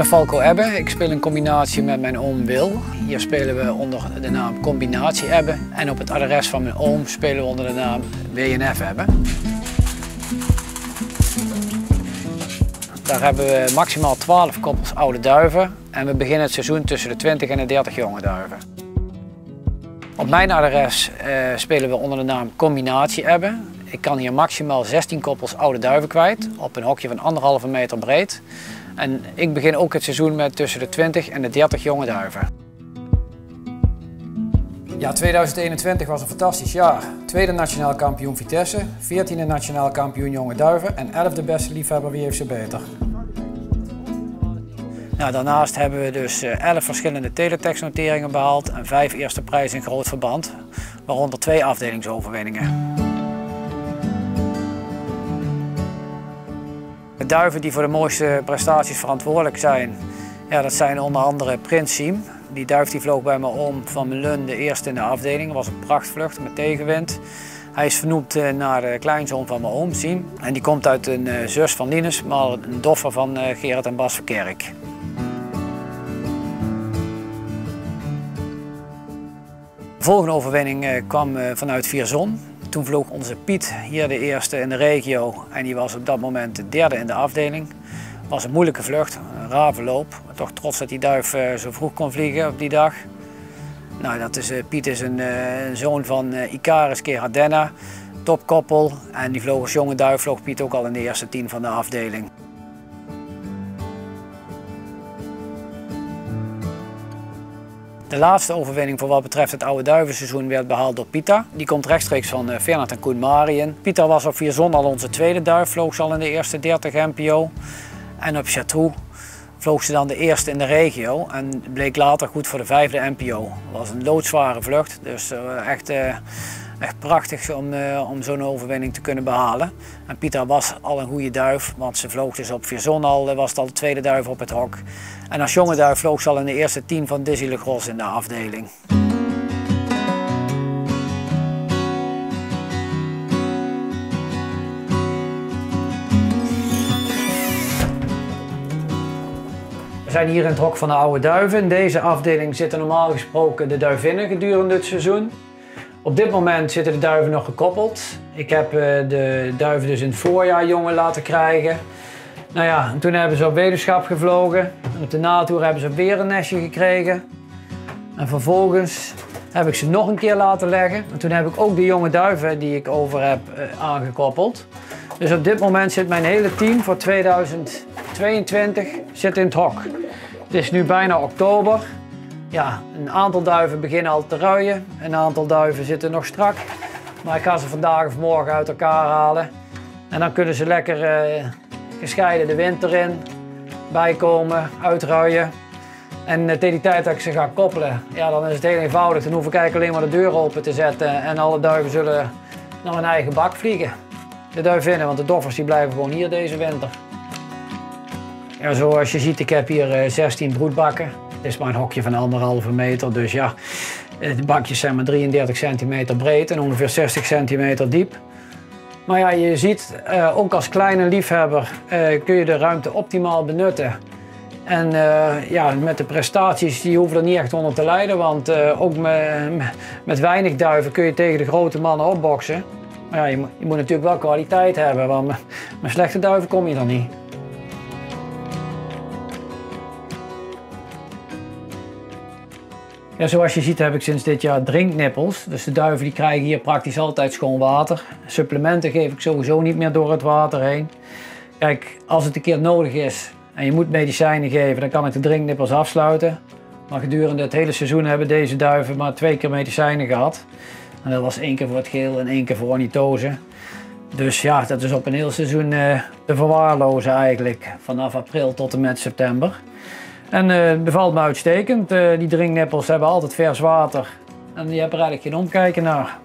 ben Falco Ebbe. Ik speel in combinatie met mijn oom Wil. Hier spelen we onder de naam Combinatie Ebbe. En op het adres van mijn oom spelen we onder de naam WNF Ebbe. Daar hebben we maximaal 12 koppels oude duiven. En we beginnen het seizoen tussen de 20 en de 30 jonge duiven. Op mijn adres uh, spelen we onder de naam Combinatie Ebbe. Ik kan hier maximaal 16 koppels oude duiven kwijt op een hokje van anderhalve meter breed. En ik begin ook het seizoen met tussen de 20 en de 30 jonge duiven. Ja, 2021 was een fantastisch jaar. Tweede nationaal kampioen Vitesse, 14e nationaal kampioen Jonge Duiven en 11e beste liefhebber Wie heeft ze beter. Nou, daarnaast hebben we dus 11 eh, verschillende teletext-noteringen behaald en 5 eerste prijzen in groot verband, waaronder twee afdelingsoverwinningen. De duiven die voor de mooiste prestaties verantwoordelijk zijn, ja, dat zijn onder andere Prins Siem. Die duif die vloog bij me om van Melun, de eerste in de afdeling. Was een prachtvlucht met tegenwind. Hij is vernoemd eh, naar de kleinzoon van mijn oom, Siem. En die komt uit een eh, zus van Linus, maar een doffer van eh, Gerard en Bas Verkerk. De volgende overwinning kwam vanuit Vierzon. Toen vloog onze Piet hier de eerste in de regio en die was op dat moment de derde in de afdeling. Was een moeilijke vlucht, een ravenloop. Maar toch trots dat die duif eh, zo vroeg kon vliegen op die dag. Nou, dat is, eh, Piet is een, eh, een zoon van Icarus Keradenna, topkoppel. En die vloog als jonge duif, vloog Piet ook al in de eerste tien van de afdeling. De laatste overwinning voor wat betreft het oude duivenseizoen werd behaald door Pita. Die komt rechtstreeks van uh, Fernand en Koen Marien. Pita was op Vierzon al onze tweede duif, vloog ze al in de eerste 30 MPO. En op Chateau vloog ze dan de eerste in de regio en bleek later goed voor de vijfde MPO. Het was een loodzware vlucht, dus uh, echt... Echt prachtig om, uh, om zo'n overwinning te kunnen behalen. En Pieter was al een goede duif, want ze vloog dus op Vierzon al, was het al de tweede duif op het hok. En als jonge duif vloog ze al in de eerste tien van Dizzy Le in de afdeling. We zijn hier in het hok van de oude duiven. In deze afdeling zitten normaal gesproken de duivinnen gedurende het seizoen. Op dit moment zitten de duiven nog gekoppeld. Ik heb eh, de duiven dus in het voorjaar jongen laten krijgen. Nou ja, toen hebben ze op wetenschap gevlogen. En op de natoer hebben ze weer een nestje gekregen. En vervolgens heb ik ze nog een keer laten leggen. En toen heb ik ook de jonge duiven die ik over heb eh, aangekoppeld. Dus op dit moment zit mijn hele team voor 2022 zit in het hok. Het is nu bijna oktober. Ja, een aantal duiven beginnen al te ruien. Een aantal duiven zitten nog strak. Maar ik ga ze vandaag of morgen uit elkaar halen. En dan kunnen ze lekker uh, gescheiden de winter in. Bijkomen, uitruien. En uh, tegen die tijd dat ik ze ga koppelen, ja, dan is het heel eenvoudig. Dan hoef ik eigenlijk alleen maar de deur open te zetten. En alle duiven zullen naar hun eigen bak vliegen. De duivinnen, want de doffers die blijven gewoon hier deze winter. Ja, zoals je ziet, ik heb hier uh, 16 broedbakken. Het is maar een hokje van anderhalve meter, dus ja, de bakjes zijn maar 33 centimeter breed en ongeveer 60 centimeter diep. Maar ja, je ziet, uh, ook als kleine liefhebber uh, kun je de ruimte optimaal benutten. En ja, met de prestaties, die hoeven er niet echt onder te lijden, want ook met, weinig duiven kun je tegen de grote mannen opboksen. Maar ja, je, je moet natuurlijk wel kwaliteit hebben, want met, slechte duiven kom je er niet. Ja, zoals je ziet heb ik sinds dit jaar drinknippels. Dus de duiven die krijgen hier praktisch altijd schoon water. Supplementen geef ik sowieso niet meer door het water heen. Kijk, als het een keer nodig is en je moet medicijnen geven, dan kan ik de drinknippels afsluiten. Maar gedurende het hele seizoen hebben deze duiven maar twee keer medicijnen gehad. En dat was één keer voor het geel en één keer voor ornithose. Dus ja, dat is op een heel seizoen uh, te verwaarlozen eigenlijk. Vanaf april tot en met september. En het bevalt me uitstekend. Uh, die drinknippels hebben altijd vers water. En je hebt er eigenlijk geen omkijken naar.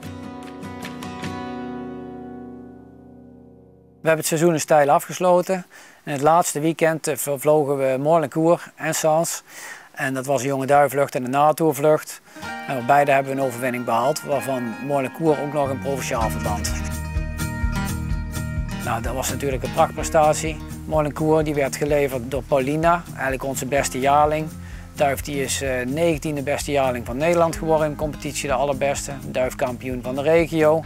We hebben het seizoen stijl afgesloten. In het laatste weekend uh, vervlogen we Molencourt en Sans. En dat was een jonge duivlucht en een natoervlucht. En beide hebben we een overwinning behaald, waarvan Molencourt ook nog een provinciaal verband. Nou, dat was natuurlijk een prachtprestatie. Molenkoer die werd geleverd door Paulina, eigenlijk onze beste jaarling. Duif die is 19e beste jaarling van Nederland geworden in de competitie, de allerbeste. Duifkampioen van de regio.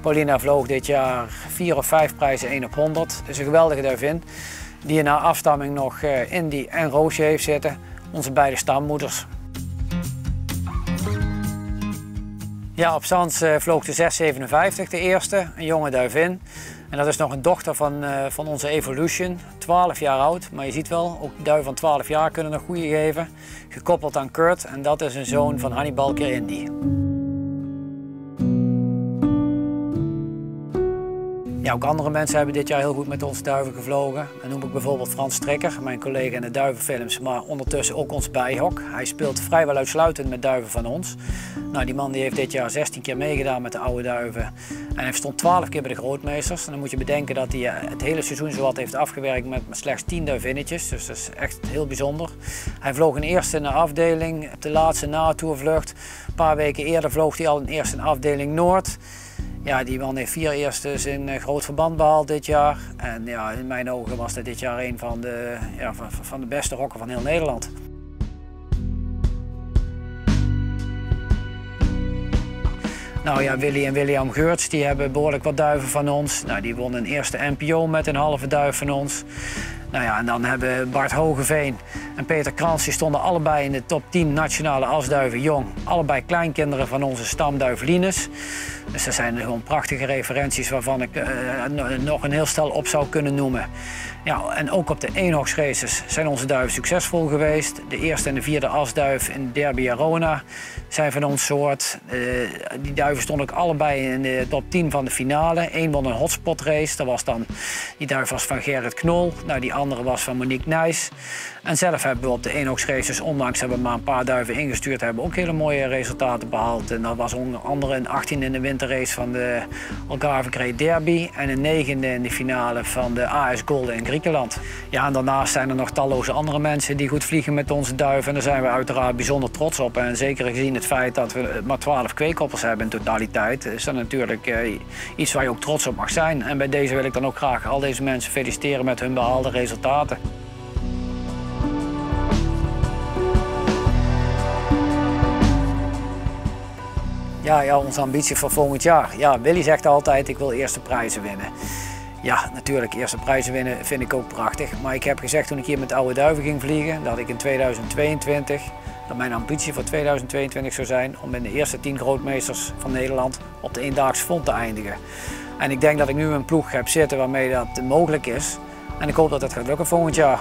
Paulina vloog dit jaar vier of vijf prijzen 1 op 100. Dus een geweldige duivin die haar afstamming nog Indy en Roosje heeft zitten. Onze beide stammoeders. Ja, op Sans uh, vloog de 657, de eerste, een jonge duivin. En dat is nog een dochter van, uh, van onze Evolution, 12 jaar oud. Maar je ziet wel, ook duiven van 12 jaar kunnen nog goede geven. Gekoppeld aan Kurt en dat is een zoon van Hannibal Indy. Ook andere mensen hebben dit jaar heel goed met onze duiven gevlogen. Dan noem ik bijvoorbeeld Frans Trekker, mijn collega in de duivenfilms, maar ondertussen ook ons bijhok. Hij speelt vrijwel uitsluitend met duiven van ons. Nou, die man die heeft dit jaar 16 keer meegedaan met de oude duiven. En hij stond 12 keer bij de grootmeesters. En dan moet je bedenken dat hij eh, het hele seizoen zowat heeft afgewerkt met slechts 10 duivinnetjes. Dus dat is echt heel bijzonder. Hij vloog een eerste in de afdeling, de laatste natourvlucht. Een paar weken eerder vloog hij al een eerste in afdeling Noord. Ja, die man heeft vier eerstes in eh, groot verband behaald dit jaar. En ja, in mijn ogen was hij dit jaar een van de, ja, van, van de beste rokken van heel Nederland. Nou ja, Willy en William Geurts die hebben behoorlijk wat duiven van ons. Nou, die wonnen een eerste NPO met een halve duif van ons. Nou ja, en dan hebben Bart Hogeveen en Peter Krans, die stonden allebei in de top 10 nationale asduiven jong. Allebei kleinkinderen van onze stamduif Linus. Dus dat zijn gewoon prachtige referenties waarvan ik uh, nog een heel stel op zou kunnen noemen. Ja, en ook op de eenhoogsraces zijn onze duiven succesvol geweest. De eerste en de vierde asduif in Derby Arona zijn van ons soort. Uh, die duiven stonden ook allebei in de top 10 van de finale. Eén won een hotspot race, dat was dan, die duif was van Gerrit Knol. Nou, die andere was van Monique Nijs. En zelf hebben we op de eenhoogsraces, ondanks hebben we maar een paar duiven ingestuurd, hebben ook hele mooie resultaten behaald. En dat was onder andere een 18 in de winterrace van de Algarve Great Derby en een negende in de finale van de AS Golden in Griekenland. Ja, en daarnaast zijn er nog talloze andere mensen die goed vliegen met onze duiven. En daar zijn we uiteraard bijzonder trots op. En zeker gezien het feit dat we maar 12 kweekkoppels hebben in totaliteit, is dat natuurlijk eh, iets waar je ook trots op mag zijn. En bij deze wil ik dan ook graag al deze mensen feliciteren met hun behaalde resultaten. Ja, ja, onze ambitie voor volgend jaar. Ja, Willy zegt altijd, ik wil eerste prijzen winnen. Ja, natuurlijk, eerste prijzen winnen vind ik ook prachtig. Maar ik heb gezegd toen ik hier met Oude Duiven ging vliegen, dat ik in 2022, dat mijn ambitie voor 2022 zou zijn om in de eerste 10 grootmeesters van Nederland op de eendaagse front te eindigen. En ik denk dat ik nu een ploeg heb zitten waarmee dat mogelijk is. En ik hoop dat dat gaat lukken volgend jaar.